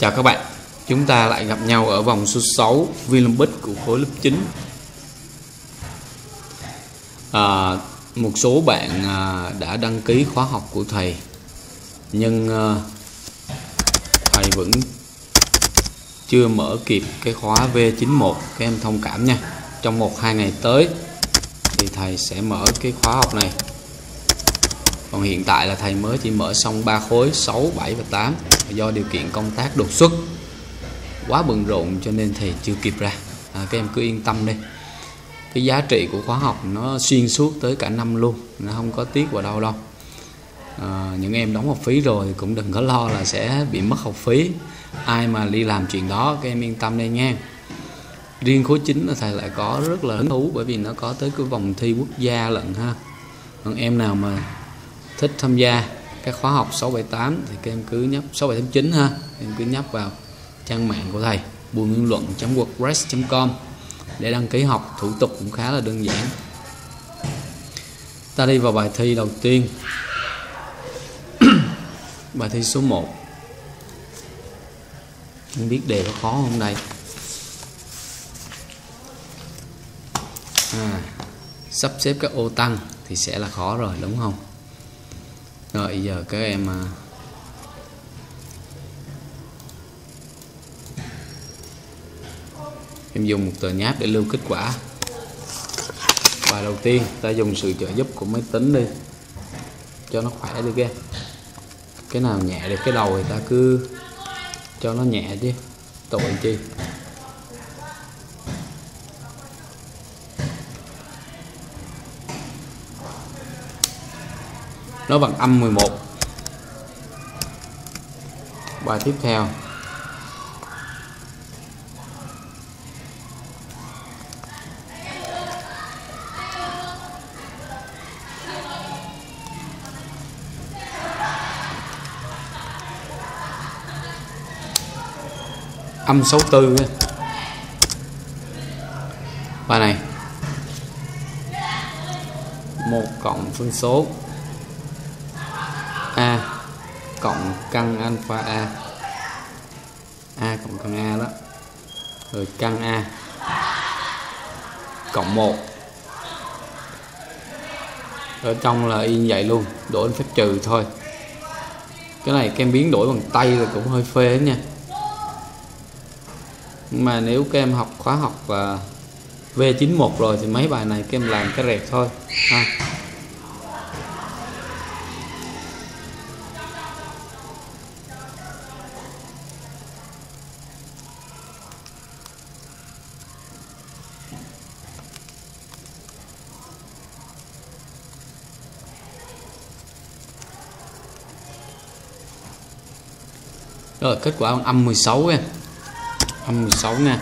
Chào các bạn, chúng ta lại gặp nhau ở vòng số 6 Vinlumbic của khối lớp 9 à, Một số bạn à, đã đăng ký khóa học của thầy Nhưng à, thầy vẫn chưa mở kịp cái khóa V91 Các em thông cảm nha. Trong 1-2 ngày tới thì thầy sẽ mở cái khóa học này còn hiện tại là thầy mới chỉ mở xong 3 khối 6, 7 và 8 do điều kiện công tác đột xuất. Quá bận rộn cho nên thầy chưa kịp ra. À, các em cứ yên tâm đi. Cái giá trị của khóa học nó xuyên suốt tới cả năm luôn nó không có tiếc vào đâu đâu à, những em đóng học phí rồi cũng đừng có lo là sẽ bị mất học phí. Ai mà đi làm chuyện đó các em yên tâm đây nha. Riêng khối chính là thầy lại có rất là hứng thú bởi vì nó có tới cái vòng thi quốc gia lận ha. Còn em nào mà thích tham gia các khóa học 678 thì các em cứ nhấp 6789 ha em cứ nhấp vào trang mạng của thầy buôn nguyên luận wordpress.com để đăng ký học. Thủ tục cũng khá là đơn giản. Ta đi vào bài thi đầu tiên. Bài thi số 1 không biết đề có khó không đây? À, sắp xếp các ô tăng thì sẽ là khó rồi đúng không? Rồi, giờ các em à, em dùng một tờ nháp để lưu kết quả. Và đầu tiên, ta dùng sự trợ giúp của máy tính đi, cho nó khỏe đi kia cái nào nhẹ được, cái đầu thì ta cứ cho nó nhẹ chứ, tội chi? Nó bằng âm 11 bài tiếp theo. Âm 64 bài này. Một cộng phân số a cộng căn alpha a. A cộng căn a đó. Rồi căn a cộng 1 ở trong là y như vậy luôn, đổi phép trừ thôi. Cái này kem biến đổi bằng tay là cũng hơi phê nha. Nhưng mà nếu các em học, khóa học và V91 rồi thì mấy bài này các em làm cái rẹt thôi, ha. Rồi, kết quả bằng âm 16 em Âm 16 nha.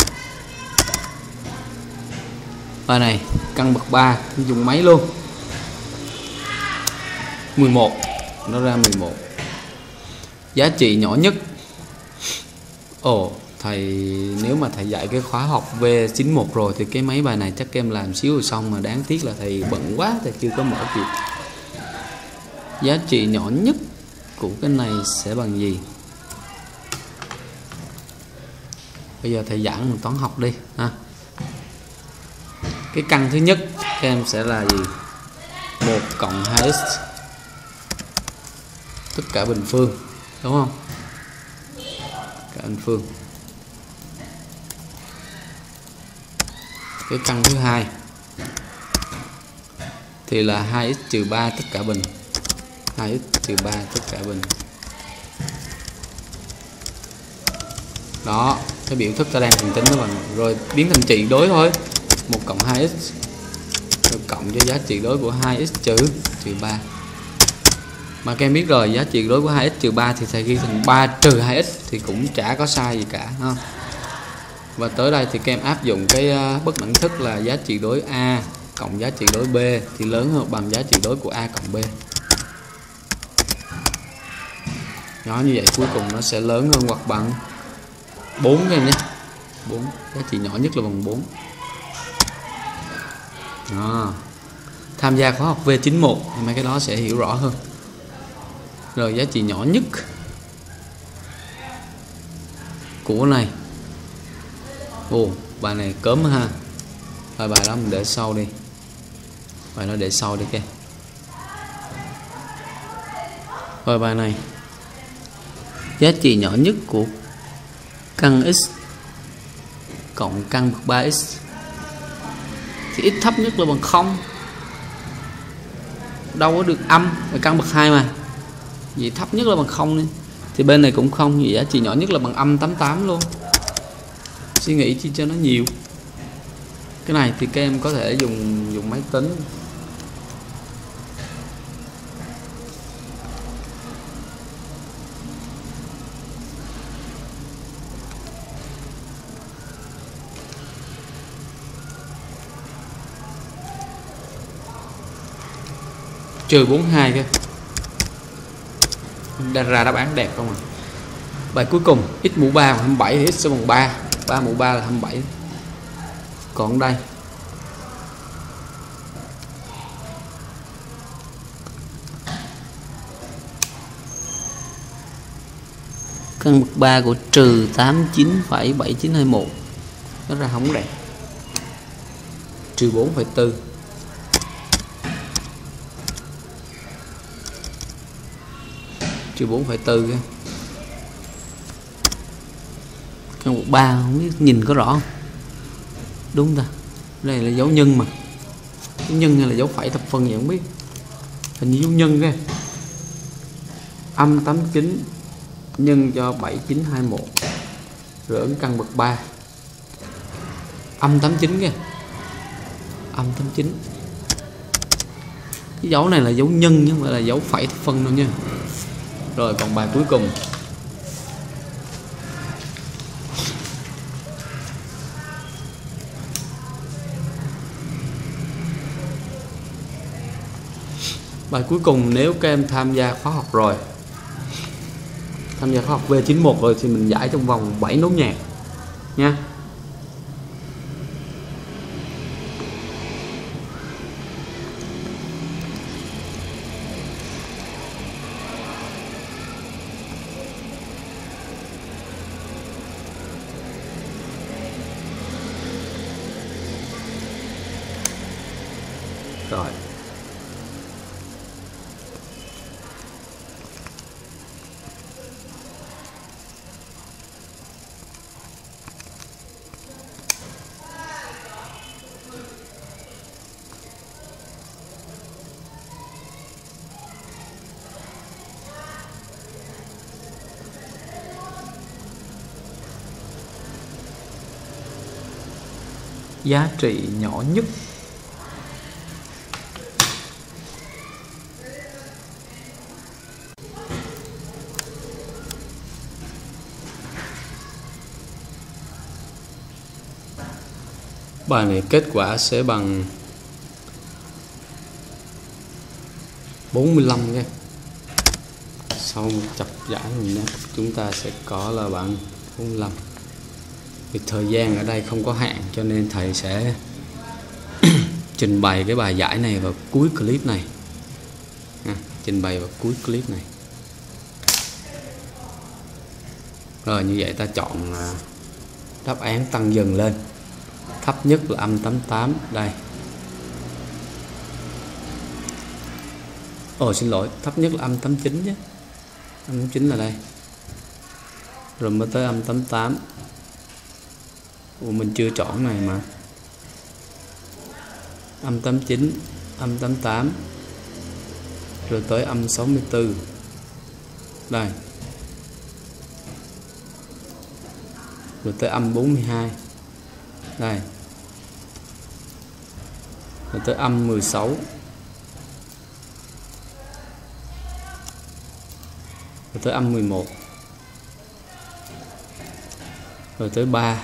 Và này, căn bậc 3 dùng máy luôn. 11 Nó ra 11 Giá trị nhỏ nhất. Ồ, thầy, nếu mà thầy dạy cái khóa học V91 rồi thì cái máy bài này chắc em làm xíu rồi xong mà đáng tiếc là thầy bận quá, thầy chưa có mở kịp. Giá trị nhỏ nhất của cái này sẽ bằng gì? Bây giờ thầy giảng một toán học đi, ha. Cái căn thứ nhất, các em sẽ là gì? 1 cộng 2x tất cả bình phương, đúng không? Cả bình phương. Cái căn thứ hai thì là 2x trừ 3 tất cả bình. 2x trừ 3 tất cả bình. Đó cái biểu thức ta đang cần tính các bằng rồi biến thành trị đối thôi. 1 cộng 2x rồi cộng cho giá trị đối của 2x trừ trừ 3 mà các em biết rồi, giá trị đối của 2x trừ 3 thì sẽ ghi thành 3 trừ 2x thì cũng chả có sai gì cả, ha. Và tới đây thì các em áp dụng cái ờ, bất đẳng thức là giá trị đối A cộng giá trị đối B thì lớn hơn bằng giá trị đối của A cộng B. Nó như vậy cuối cùng nó sẽ lớn hơn hoặc bằng 4 các em nhé. 4 giá trị nhỏ nhất là bằng 4 đó. tham gia khóa học V91 thì mấy cái đó sẽ hiểu rõ hơn. Rồi giá trị nhỏ nhất của này. Ồ, bài này cớm ha. Thôi, bài đó mình để sau đi. Bài đó để sau đi kia rồi bài này. Giá trị nhỏ nhất của căn x cộng căn bậc 3x thì x thấp nhất là bằng 0 đâu có được âm và căn bậc 2 mà. Vậy thấp nhất là bằng 0 đi. Thì bên này cũng không, vậy giá trị nhỏ nhất là bằng âm 88 luôn. Suy nghĩ chi cho nó nhiều. Cái này thì các em có thể dùng dùng máy tính. Trừ 42 kia đã ra đáp án đẹp không à bài cuối cùng x mũ 3 bằng 27 thì x sẽ bằng 3 3 mũ 3 là 27 còn đây. Căn bậc 3 của trừ 89,7921 nó ra không đẹp. Trừ 4,4 trừ 4,4 kia căn bậc 3 không biết nhìn có rõ không? Đúng ta. Đây là dấu nhân mà. Dấu nhân hay là dấu phẩy thập phân gì không biết. Hình như dấu nhân kia âm 89 nhân cho 7921 rồi ấn căn bậc 3 âm 89 kia âm 89 cái dấu này là dấu nhân chứ không phải là dấu phẩy thập phân đâu nha rồi, còn bài cuối cùng. Bài cuối cùng, nếu các em tham gia khóa học rồi, tham gia khóa học V91 rồi thì mình giải trong vòng 7 nốt nhạc, nha. Giá trị nhỏ nhất. Bài này kết quả sẽ bằng 45 nha. Sau một chập giải mình nè chúng ta sẽ có là bằng 45 vì thời gian ở đây không có hạn cho nên thầy sẽ trình bày cái bài giải này vào cuối clip này. À, trình bày vào cuối clip này. Rồi như vậy ta chọn à, đáp án tăng dần lên. Thấp nhất là âm 88 đây. Ồ xin lỗi thấp nhất là âm 89 nhé. Âm 89 là đây. Rồi mới tới âm 88 Ủa, mình chưa chọn này mà. Âm 89 âm 88 rồi tới âm 64 đây. Rồi tới âm 42 đây. Rồi tới âm 16 rồi tới âm 11 rồi tới 3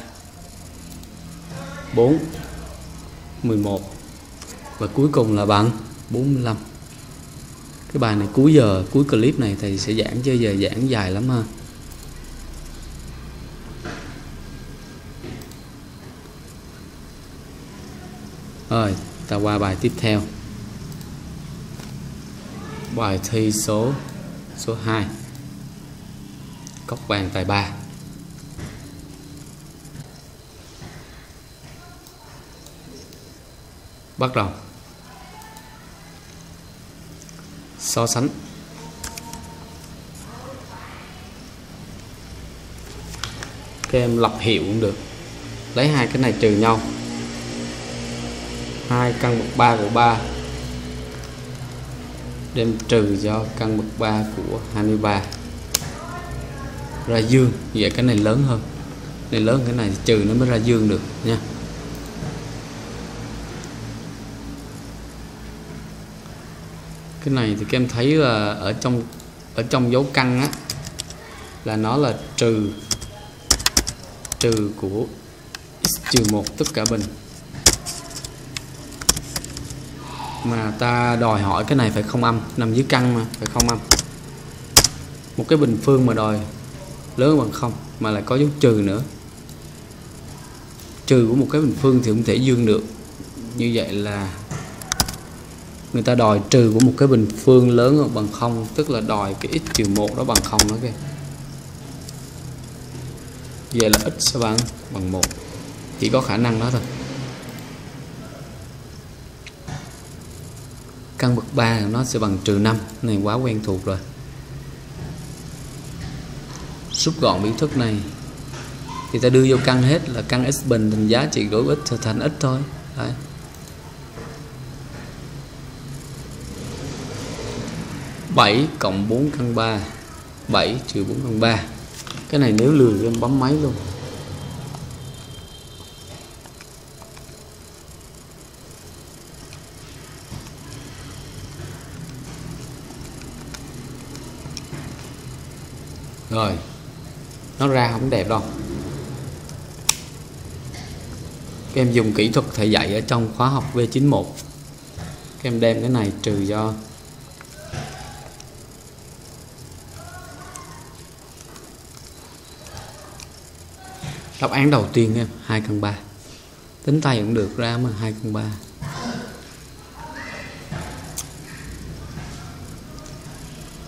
4 11 và cuối cùng là bằng 45 cái bài này cuối giờ, cuối clip này thầy sẽ giảng chơi giờ giảng dài lắm ha. Rồi, ta qua bài tiếp theo. Bài thi số số 2 cốc vàng tài ba. Bắt đầu. So sánh. Các em lập hiệu cũng được. Lấy hai cái này trừ nhau. Hai căn bậc 3 của 3 đem trừ cho căn bậc 3 của 23 ra dương. Vậy cái này lớn hơn. Này lớn, cái này trừ nó mới ra dương được nha. Cái này thì các em thấy là ở trong ở trong dấu căn á, là nó là trừ trừ của x trừ 1 tất cả bình. Mà ta đòi hỏi cái này phải không âm, nằm dưới căn mà, phải không âm? Một cái bình phương mà đòi lớn bằng không, mà lại có dấu trừ nữa. Trừ của một cái bình phương thì không thể dương được. Như vậy là người ta đòi trừ của một cái bình phương lớn hơn bằng không, tức là đòi cái x trừ một đó bằng không đó kìa. Vậy là x sẽ bằng bằng một. Chỉ có khả năng đó thôi. Căn bậc 3 nó sẽ bằng trừ 5 này quá quen thuộc rồi. Rút gọn biểu thức này. Thì ta đưa vô căn hết là căn x bình thành giá trị đối với x thành x thôi. Đấy. 7 cộng 4 căn 3 7 trừ 4 căn 3 cái này nếu lười em bấm máy luôn. Rồi, nó ra không đẹp đâu. Các em dùng kỹ thuật thầy dạy ở trong khóa học V91 các em đem cái này trừ cho đáp án đầu tiên em 2 căn 3 tính tay cũng được, ra mà 2 căn 3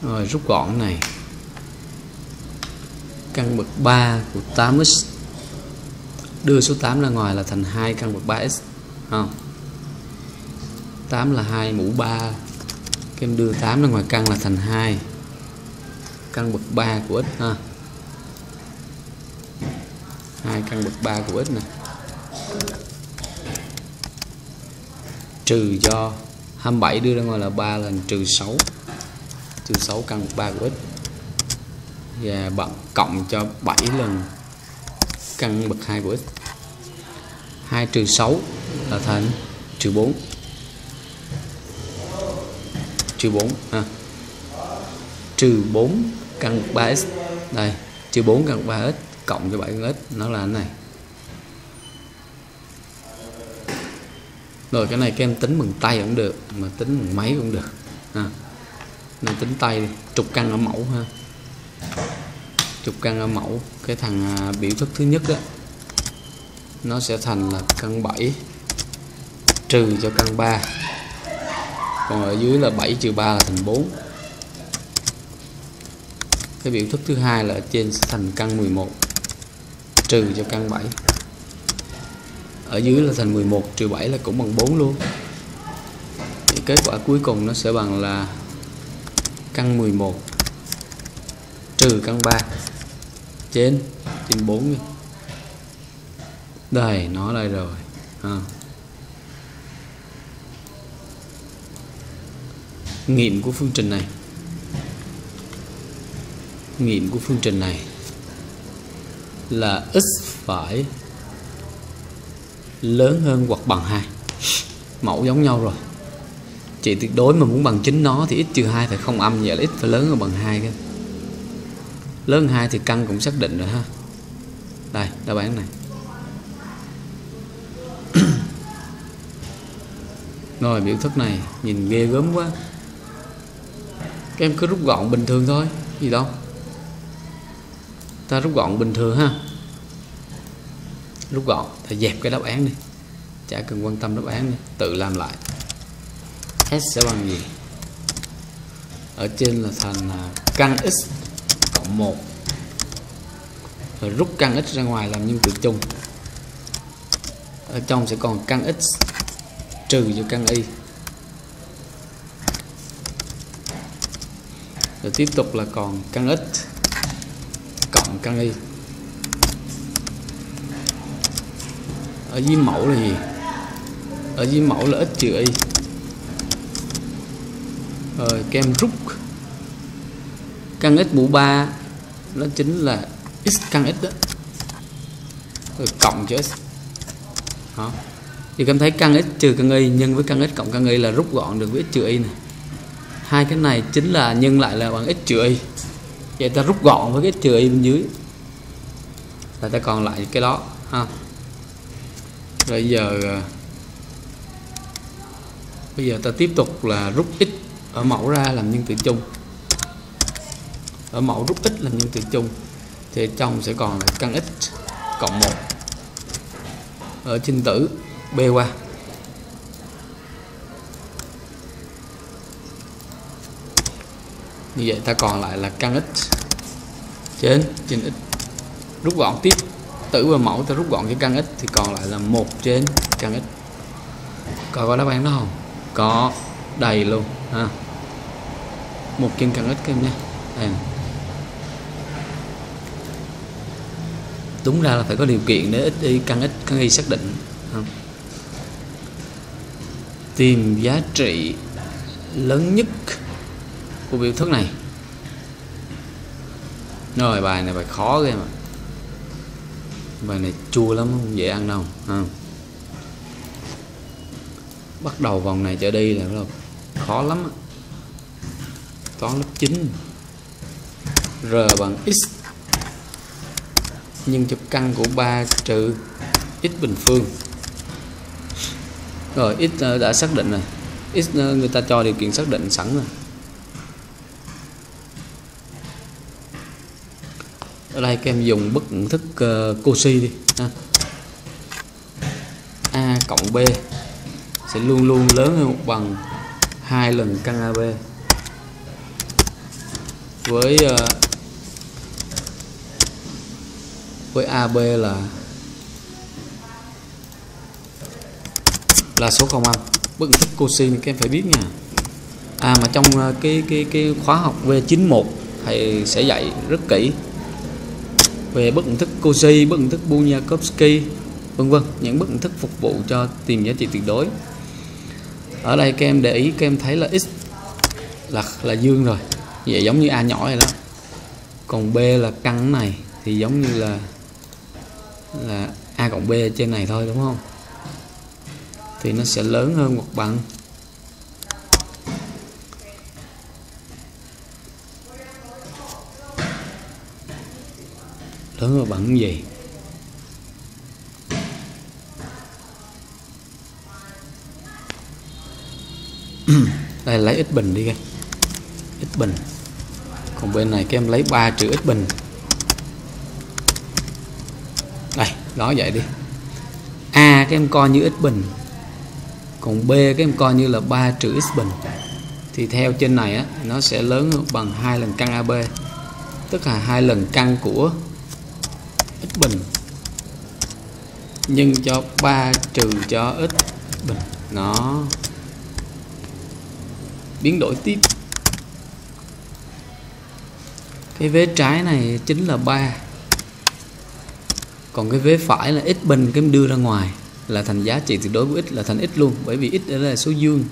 rồi, rút gọn này. Căn bậc 3 của 8x đưa số 8 ra ngoài là thành 2 căn bậc 3x không? 8 là 2 mũ 3 các em đưa 8 ra ngoài căn là thành 2 căn bậc 3 của x, ha. 2 căn bậc 3 của x nè. Trừ cho 27 đưa ra ngoài là 3 lần trừ 6 trừ 6 căn bậc 3 của x. Và bạn cộng cho 7 lần căn bậc 2 của x. 2 trừ 6 là thành trừ 4 trừ 4 ha. Trừ 4 căn bậc 3x đây, trừ 4 căn bậc 3x cộng cho 7 con x nó là cái này. Rồi, cái này các em tính bằng tay cũng được, mà tính bằng máy cũng được. À. nên tính tay trục căn ở mẫu ha. Trục căn ở mẫu, cái thằng à, biểu thức thứ nhất đó nó sẽ thành là căn 7 trừ cho căn 3 còn ở dưới là 7 trừ 3 là thành 4 cái biểu thức thứ hai là ở trên sẽ thành căn 11 trừ cho căn 7 ở dưới là thành 11 trừ 7 là cũng bằng 4 luôn. Thì kết quả cuối cùng nó sẽ bằng là căn 11 trừ căn 3 trên trên 4 nha. đây, nó đây rồi. À. nghiệm của phương trình này. Nghiệm của phương trình này là x phải lớn hơn hoặc bằng 2 mẫu giống nhau rồi. Chỉ tuyệt đối mà muốn bằng chính nó thì x trừ 2 phải không âm, vậy là x phải lớn hơn bằng 2 cái lớn hơn 2 thì căn cũng xác định rồi ha. Đây, đáp án này. Rồi, biểu thức này nhìn ghê gớm quá. Các em cứ rút gọn bình thường thôi, gì đâu ta rút gọn bình thường ha. Rút gọn, ta dẹp cái đáp án đi. Chả cần quan tâm đáp án đi, tự làm lại. S sẽ bằng gì? Ở trên là thành à, căn x cộng 1 rồi rút căn x ra ngoài làm nhân tử chung. Ở trong sẽ còn căn x trừ cho căn y. Rồi tiếp tục là còn căn x cộng ở dưới mẫu là gì? Ở dưới mẫu là x trừ y. Rồi, kem rút. Căn x mũ 3 nó chính là x căn x đó. Rồi, cộng cho x. Đó thì em thấy căn x trừ căn y, nhân với căn x cộng căn y là rút gọn được với x trừ y này. Hai cái này chính là nhân lại là bằng x trừ y vậy ta rút gọn với cái trừ y bên dưới. Là ta còn lại cái đó, ha. Bây giờ à, bây giờ ta tiếp tục là rút x ở mẫu ra làm nhân tử chung. Ở mẫu rút x làm nhân tử chung, thì trong sẽ còn là căn x cộng 1 ở trình tử, b qua. Như vậy ta còn lại là căn x trên trên x rút gọn tiếp. Tử và mẫu ta rút gọn cái căn x thì còn lại là một trên căn x có có đáp án đó không? Có đầy luôn, ha. Một trên căn x các em nhé. Đây này. đúng ra là phải có điều kiện để x y căn x căn y xác định không? tìm giá trị lớn nhất của biểu thức này. Rồi bài này bài khó ghê mà. Bài này chua lắm, không dễ ăn đâu à. bắt đầu vòng này trở đi là khó lắm toán lớp 9 r bằng x. Nhân cho căn của 3 trừ x bình phương. Rồi x ờ, đã xác định rồi. X ờ, người ta cho điều kiện xác định sẵn rồi. Ở đây các em dùng bất thức ờ, uh, cosi đi ha. a cộng b sẽ luôn luôn lớn hơn bằng hai lần căn ab với uh, với ab là là số không âm. Bất thức cosi các em phải biết nha. À mà trong uh, cái cái cái khóa học V91 thầy sẽ dạy rất kỹ về bất nhận thức Cauchy, bất nhận thức Bunyakovsky, vân vân, những bất nhận thức phục vụ cho tìm giá trị tuyệt đối. Ở đây các em để ý các em thấy là x là là dương rồi. Vậy giống như a nhỏ này đó. Còn b là căn này thì giống như là là a cộng b trên này thôi đúng không? Thì nó sẽ lớn hơn hoặc bằng có hơn gì? Đây, lấy ít bình đi kìa ít bình. Còn bên này các em lấy 3 trừ ít bình. Đây, đó vậy đi. A các em coi như ít bình. Còn b các em coi như là 3 trừ x bình. Thì theo trên này á, nó sẽ lớn bằng hai lần căn ab tức là hai lần căn của x bình. Nhân cho 3 trừ cho x bình. Nó biến đổi tiếp. Cái vế trái này chính là 3 còn cái vế phải là x bình, cái đưa ra ngoài là thành giá trị tuyệt đối của x là thành x luôn, bởi vì x đây là số dương.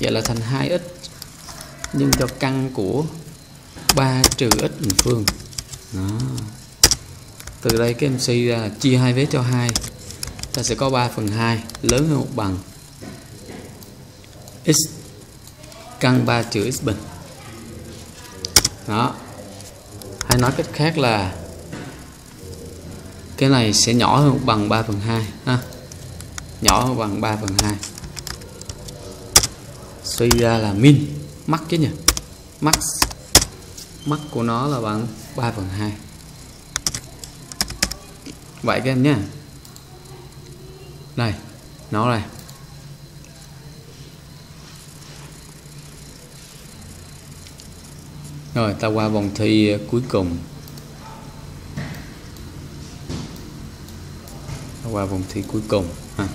Vậy là thành 2x nhân cho căn của 3 trừ x bình phương. Đó từ đây các em suy ra chia hai vế cho hai. Ta sẽ có 3 phần 2 lớn hơn một bằng. X căn 3 trừ x bình. Đó. Hay nói cách khác là cái này sẽ nhỏ hơn một bằng 3 phần 2 ha. Nhỏ hơn bằng 3 phần 2 suy ra là min, mắc chứ nhỉ? Max. Mắc của nó là bằng 3 phần 2 vậy các em nhé. Đây, nó này rồi, ta qua vòng thi ờ, cuối cùng. Ta qua vòng thi cuối cùng, ha.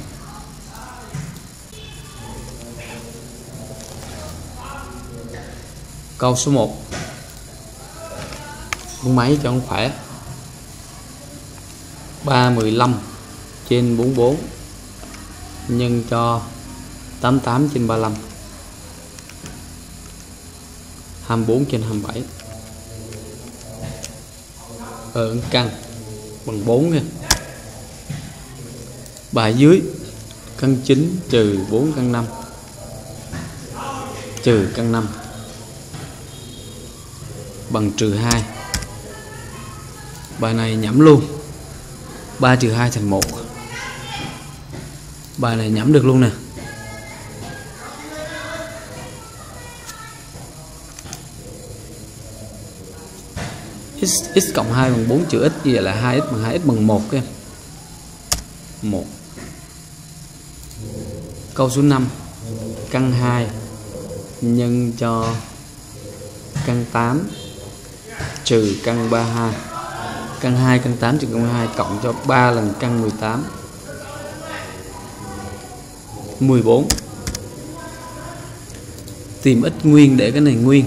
câu số 1 muốn máy cho nó khỏe. 315 trên 44 nhân cho 88 trên 35 24 trên 27 ở căn bằng 4 nha. Bài dưới căn 9 trừ 4 căn 5 trừ căn 5 bằng trừ 2 bài này nhẩm luôn. 3 trừ 2 thành 1 bài này nhắm được luôn nè. X, x cộng 2 bằng 4 trừ x như vậy là 2x bằng 2x bằng 1 các em. 1 câu số 5 căn 2 nhân cho căn 8 trừ căn 32 căn 2 căn 8 trừ căn 2 cộng cho 3 lần căn 18 14 tìm ít nguyên để cái này nguyên.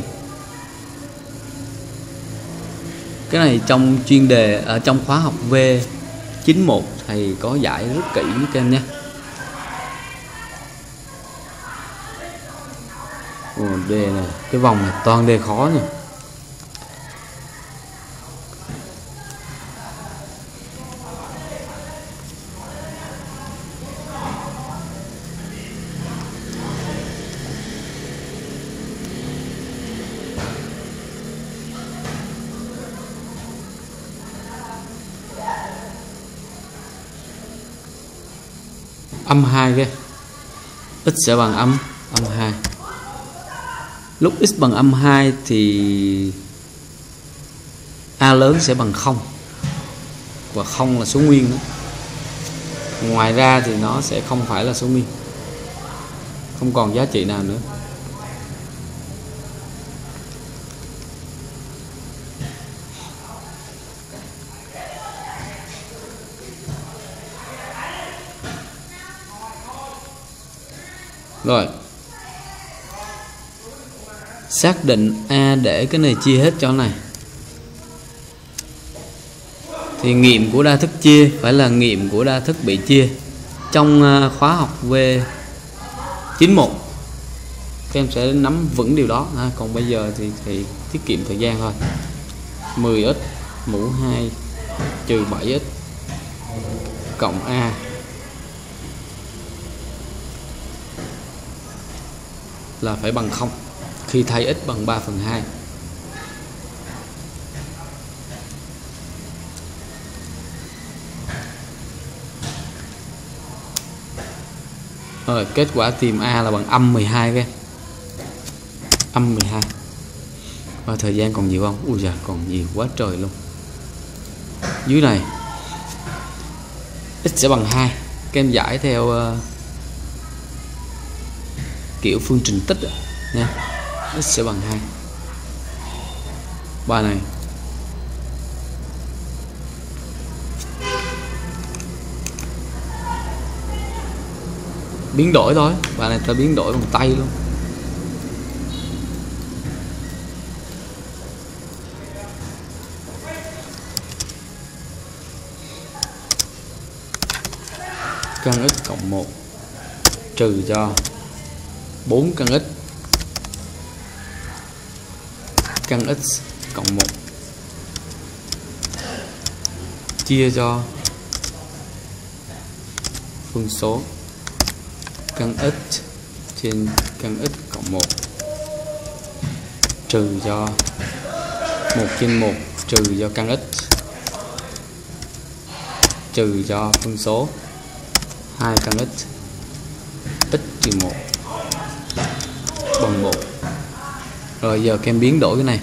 Cái này trong chuyên đề ở trong khóa học V91 thầy có giải rất kỹ cho em nha Ồ, đề này cái vòng này toàn đề khó nha âm 2 kia x sẽ bằng âm âm 2 lúc x bằng âm 2 thì a lớn sẽ bằng 0 và 0 là số nguyên đó. ngoài ra thì nó sẽ không phải là số nguyên. Không còn giá trị nào nữa. Rồi. Xác định a để cái này chia hết cho này. Thì nghiệm của đa thức chia phải là nghiệm của đa thức bị chia. Trong à, khóa học V 91 các em sẽ nắm vững điều đó. Ha. còn bây giờ thì, thì tiết kiệm thời gian thôi. 10x mũ 2 trừ 7x cộng A. là phải bằng 0 khi thay x bằng 3 phần 2 Rồi kết quả tìm A là bằng âm 12 cái âm 12 và thời gian còn nhiều không? Ui giời còn nhiều quá trời luôn. Dưới này x sẽ bằng 2 các em giải theo uh, kiểu phương trình tích nha. X sẽ bằng 2 bài này. Biến đổi thôi. Bài này ta biến đổi bằng tay luôn. Căn x cộng 1 trừ cho 4 căn x. Căn x cộng 1 chia cho phương số. Căn x trên căn x cộng 1 trừ cho 1 trên 1 trừ cho căn x. Trừ cho phân số. 2 căn x. X trừ 1 bằng 1 rồi, giờ kem biến đổi cái này.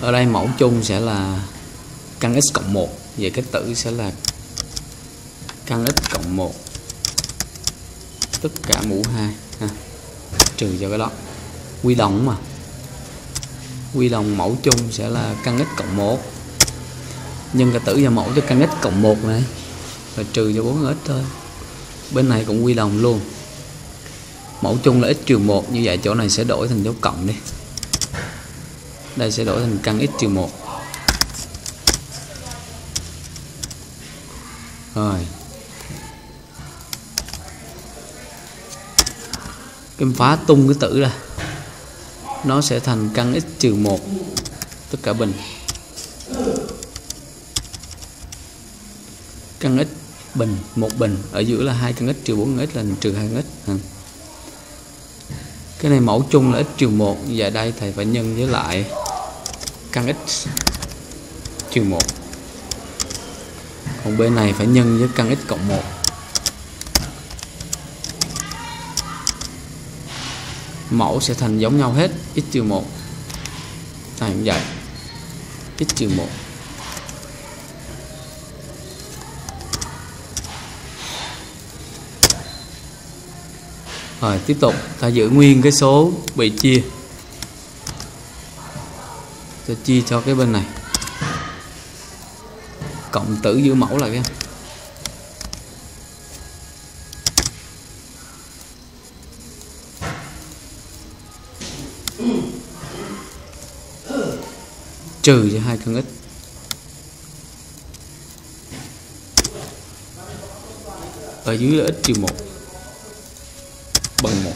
Ở đây mẫu chung sẽ là căn x cộng 1 vậy cái tử sẽ là căn x cộng 1 tất cả mũ 2 ha. trừ cho cái đó. Quy đồng mà. Quy đồng mẫu chung sẽ là căn x cộng 1 nhân cái tử và mẫu cho căn x cộng 1 này và trừ cho 4 x thôi. Bên này cũng quy đồng luôn. Mẫu chung là x trừ một, như vậy chỗ này sẽ đổi thành dấu cộng đi. Đây sẽ đổi thành căn x trừ một. Rồi. Cái phá tung cái tử ra. Nó sẽ thành căn x trừ một. Tất cả bình. Căn x bình, một bình, ở giữa là hai căn x, trừ bốn căn x là trừ hai căn x cái này mẫu chung là x trừ một, và đây thầy phải nhân với lại căn x trừ một. Còn bên này phải nhân với căn x cộng một. Mẫu sẽ thành giống nhau hết, x trừ một. Này cũng vậy. X trừ một. Rồi, tiếp tục. Ta giữ nguyên cái số bị chia. Ta chia cho cái bên này. Cộng tử giữ mẫu lại cái. Trừ cho hai căn x ở dưới là x trừ một bằng một.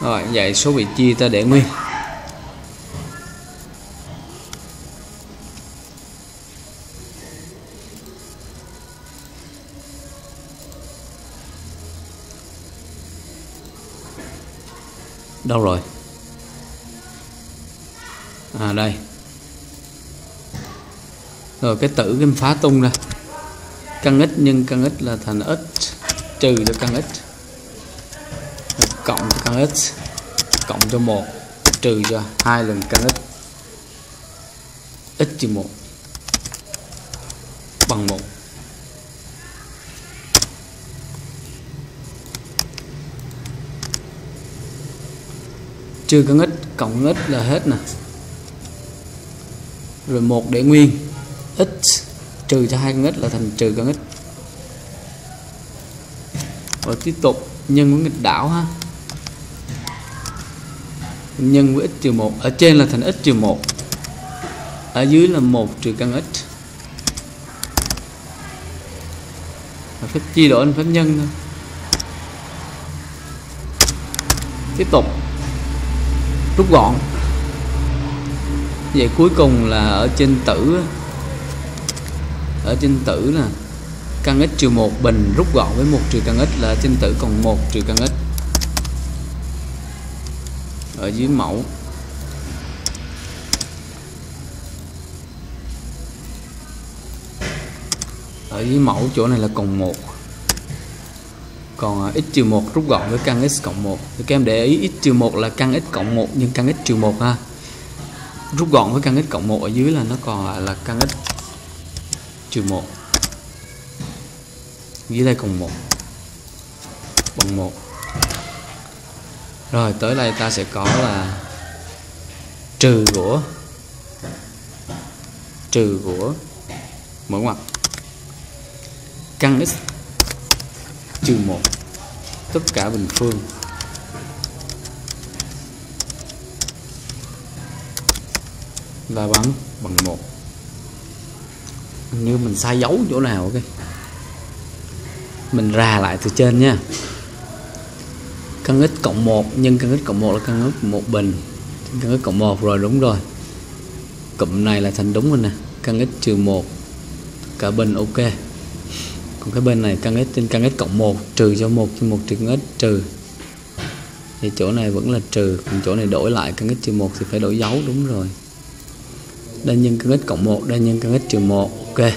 Rồi, vậy số bị chia ta để nguyên. Đâu rồi? À đây. Rồi, cái tử cái phá tung ra căn ít nhân căn ít là thành ít trừ cho căn ít cộng cho căn x cộng cho một. Trừ cho hai lần căn ít ít trừ một. Bằng một. Trừ căn ít cộng ít là hết nè. Rồi một để nguyên. Ít trừ cho hai con x là thành trừ con x rồi tiếp tục, nhân với nghịch đảo ha. Nhân với x trừ một, ở trên là thành x trừ một. Ở dưới là một trừ căn x phép chia đổi phép nhân thôi. Tiếp tục. Rút gọn. Vậy cuối cùng là ở trên tử ở trên tử là căn x trừ một bình rút gọn với một trừ căn x là trên tử còn một trừ căn x ở dưới mẫu. Ở dưới mẫu chỗ này là còn một. Còn à, x trừ một rút gọn với căn x cộng một. Thì các em để ý x trừ một là căn x cộng một, nhưng căn x trừ một ha. Rút gọn với căn x cộng một ở dưới là nó còn à, là căn x trừ 1 dưới đây cùng 1 bằng 1 rồi, tới đây ta sẽ có là trừ của trừ của mở ngoặc. Căn x trừ 1 tất cả bình phương. Và bằng bằng 1 như mình sai dấu chỗ nào, ok? Mình ra lại từ trên nha. Căn x cộng 1 nhân căn x cộng 1 là căn x một bình. Căn x cộng 1 rồi, đúng rồi. Cụm này là thành đúng rồi nè. Căn x trừ 1 cả bên ok. Còn cái bên này căn x trên căn x cộng 1 trừ cho 1 cho 1 trừ căn x trừ. Thì chỗ này vẫn là trừ, còn chỗ này đổi lại căn x trừ 1 thì phải đổi dấu, đúng rồi. Đây nhân căn x cộng 1 đây nhân căn x trừ 1 ok.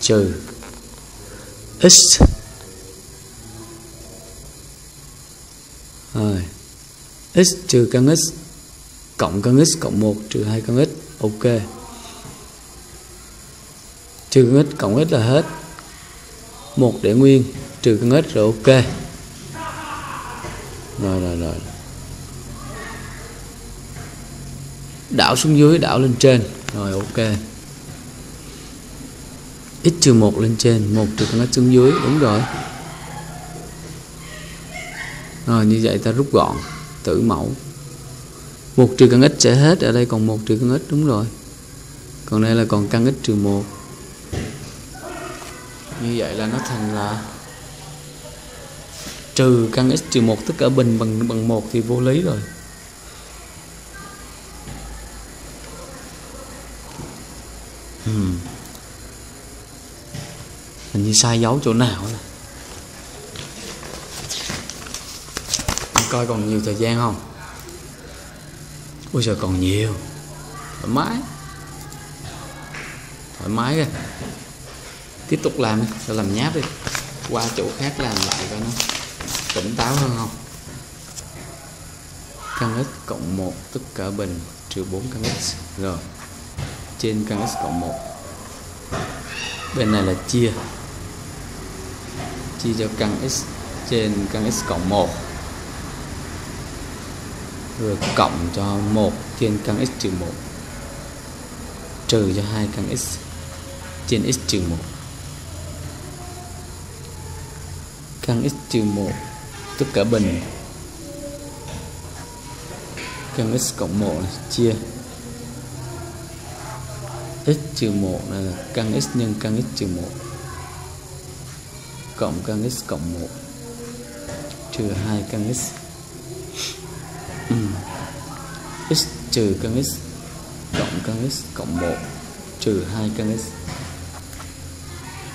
Trừ. X. Rồi. X trừ căn x cộng căn x cộng 1 trừ 2 căn x. Ok. Trừ căn x cộng x là hết. Một để nguyên. Trừ căn x rồi ok. Rồi rồi rồi. Đảo xuống dưới, đảo lên trên. Rồi, ok x trừ 1 lên trên 1 trừ con x xuống dưới, đúng rồi. Rồi, như vậy ta rút gọn tử mẫu. 1 trừ căn x sẽ hết ở đây, còn 1 trừ căn x đúng rồi. Còn đây là còn căn x trừ 1 như vậy là nó thành là trừ căn x trừ 1 tất cả bình bằng bằng 1 thì vô lý rồi. Như sai dấu chỗ nào này. coi còn nhiều thời gian không? Ôi giờ còn nhiều. Thoải mái. Thoải mái kìa. Tiếp tục làm đi làm nháp đi. Qua chỗ khác làm lại coi nó tỉnh táo hơn không? Căn x cộng 1 tất cả bình trừ 4 căn x rồi. Trên căn x cộng 1 bên này là chia chia cho căn x trên căn x cộng 1 rồi cộng cho 1 trên căn x trừ 1 trừ cho 2 căn x trên x trừ 1 căn x trừ 1 tất cả bình. Căn x cộng 1 này, chia. X trừ 1 là căn x nhân căn x trừ 1 cộng căn x cộng 1 trừ 2 căn x ừ. x trừ căn x cộng căn x cộng 1 trừ 2 căn x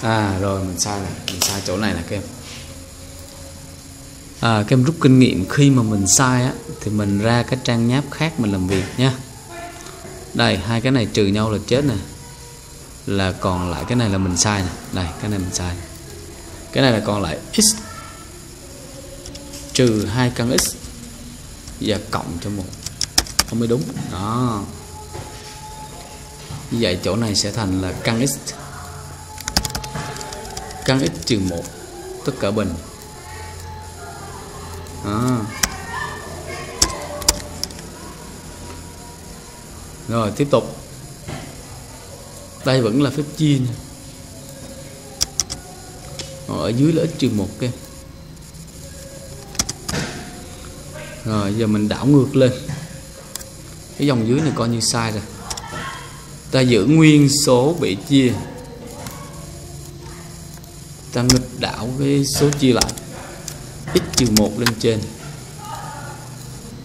à rồi mình sai này mình sai chỗ này là các em à, các em rút kinh nghiệm khi mà mình sai á thì mình ra cái trang nháp khác mình làm việc nha. Đây hai cái này trừ nhau là chết nè. Là còn lại cái này là mình sai nè. Đây cái này mình sai cái này là còn lại x. Trừ hai căn x và cộng cho một. Không mới đúng. Đó. Như vậy chỗ này sẽ thành là căn x. Căn x trừ một, tất cả bình. Đó. rồi, tiếp tục. Đây vẫn là phép chia nha ở dưới là x trừ một kia. Rồi, giờ mình đảo ngược lên. Cái dòng dưới này coi như sai rồi. Ta giữ nguyên số bị chia. Ta nghịch đảo cái số chia lại. X trừ 1 lên trên.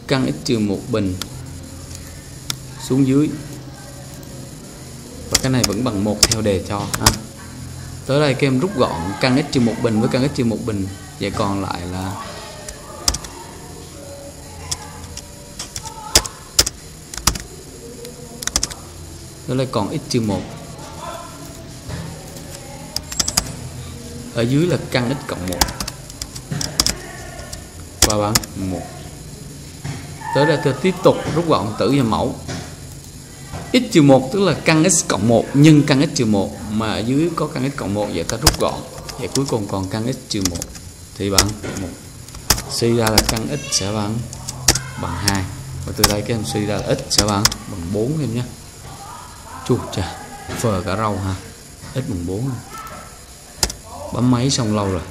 Căn x trừ 1 bình xuống dưới. Và cái này vẫn bằng một theo đề cho, ha tới đây kem rút gọn căn x trừ một bình với căn x trừ một bình. Vậy còn lại là tới đây còn x trừ một. Ở dưới là căn x cộng một. Và bằng một. Tới đây tôi tiếp tục rút gọn tử và mẫu x trừ 1 tức là căn x cộng 1 nhân căn x trừ 1 mà ở dưới có căn x cộng 1 vậy ta rút gọn. Vậy cuối cùng còn căn x trừ 1 thì bằng 1 suy ra là căn x sẽ bằng bằng 2 và từ đây các em suy ra là x sẽ bằng bằng 4 em nhé. Chua chà. Phờ cả rau ha. X bằng 4 bấm máy xong lâu rồi.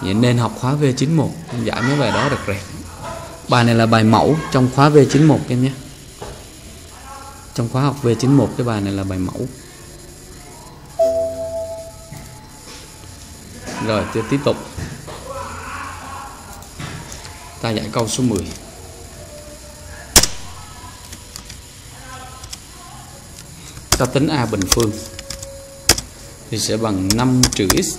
Vậy nên học khóa V91 giải mấy bài đó được rệt bài này là bài mẫu trong khóa V91 em nhé trong khóa học V91 cái bài này là bài mẫu. Rồi, tiếp tiếp tục. Ta giải câu số 10 ta tính a bình phương thì sẽ bằng 5 trừ x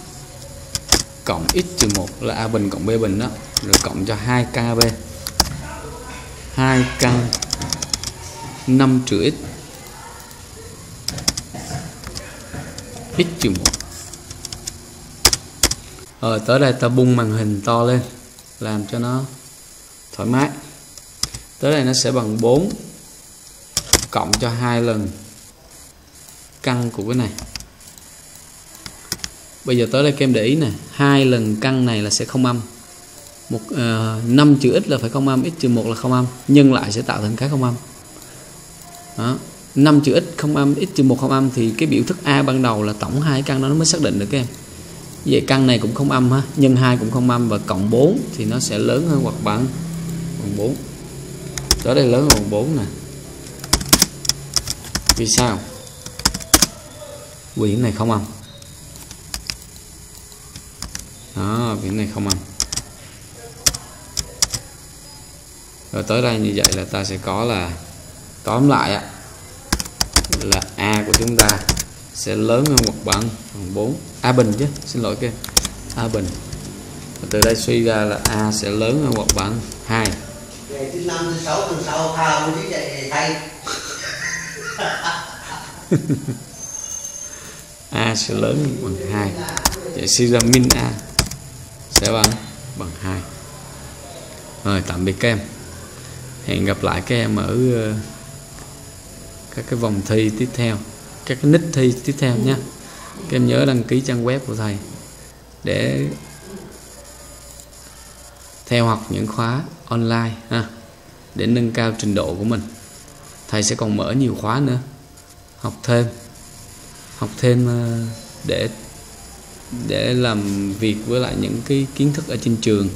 cộng x trừ 1 là a bình cộng b bình đó, rồi cộng cho 2 căn ab 2 căn 5 trừ x x trừ 1 rồi tới đây ta bung màn hình to lên làm cho nó thoải mái. Tới đây nó sẽ bằng 4 cộng cho hai lần căn của cái này. Bây giờ tới đây các em để ý nè hai lần căn này là sẽ không âm. Một ờ, uh, 5 chữ x là phải không âm x trừ 1 là không âm nhân lại sẽ tạo thành cái không âm đó. 5 chữ x không âm x trừ một không âm thì cái biểu thức a ban đầu là tổng hai căn đó nó mới xác định được các em vậy căn này cũng không âm ha, nhân 2 cũng không âm và cộng 4 thì nó sẽ lớn hơn hoặc bằng bằng 4 đó, đây lớn hơn bằng 4 nè. Vì sao? Quyển này không âm. Đó quyển này không âm. Rồi tới đây như vậy là ta sẽ có là tóm lại á là a của chúng ta sẽ lớn hơn hoặc bằng bằng 4 a bình chứ xin lỗi kia. A bình. Và từ đây suy ra là a sẽ lớn hơn hoặc bằng 2 Ngày thứ năm thứ sáu tuần sau thao mới dậy thay. A sẽ lớn hơn bằng 2 vậy suy ra min a sẽ bằng bằng 2 rồi tạm biệt các em. Hẹn gặp lại các em ở các cái vòng thi tiếp theo các cái nick thi tiếp theo nhé các em nhớ đăng ký trang web của thầy để theo học những khóa online ha để nâng cao trình độ của mình. Thầy sẽ còn mở nhiều khóa nữa học thêm học thêm ờ, để để làm việc với lại những cái kiến thức ở trên trường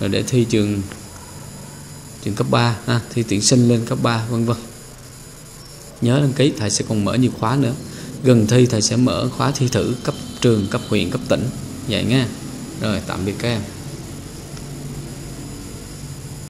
rồi để thi trường trường cấp 3 ha, thi tuyển sinh lên cấp 3 vân vân nhớ đăng ký, thầy sẽ còn mở nhiều khóa nữa. Gần thi thầy sẽ mở khóa thi thử cấp trường, cấp huyện, cấp tỉnh. Vậy nha. Rồi, tạm biệt các em.